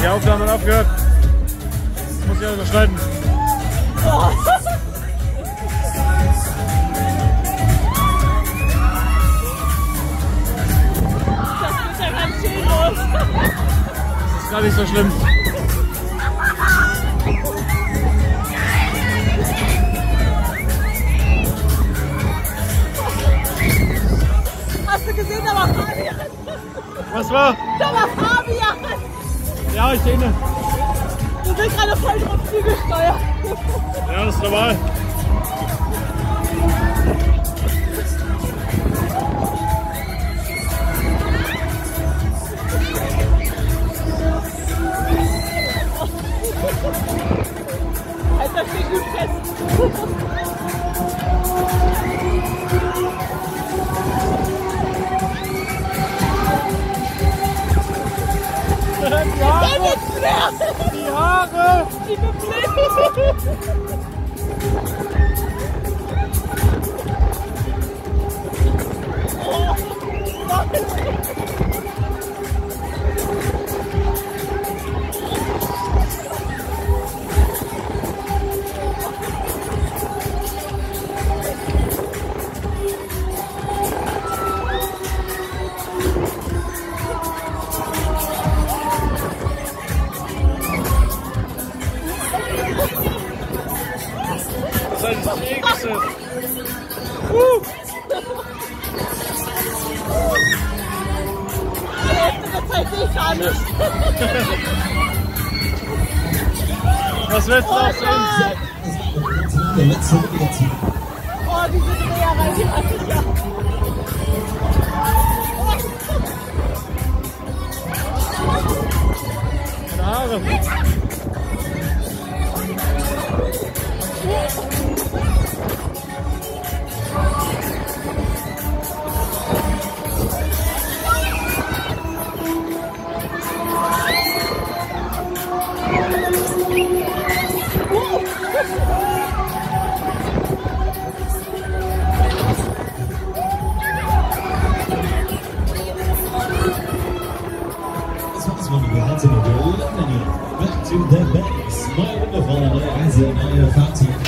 Die Aufnahme hat aufgehört. Das muss ich auch überschneiden. Los. Das ist gar nicht so schlimm. Hast du gesehen, da war Fabian. Was war? Da war Fabian. Ja, ich sehe ihn. Wir sind gerade voll drauf zugesteuert. Ja, das ist normal. Das Ding gut fest. Die Haare! Ich bin blind. Gar nicht. Was willst du noch sehen? Gott. Der letzte. Oh, diese Dreherei, die hatte ich ja. Meine Haare. next one, we had to go 11 back to the base. My wonderful, as a matter of fact,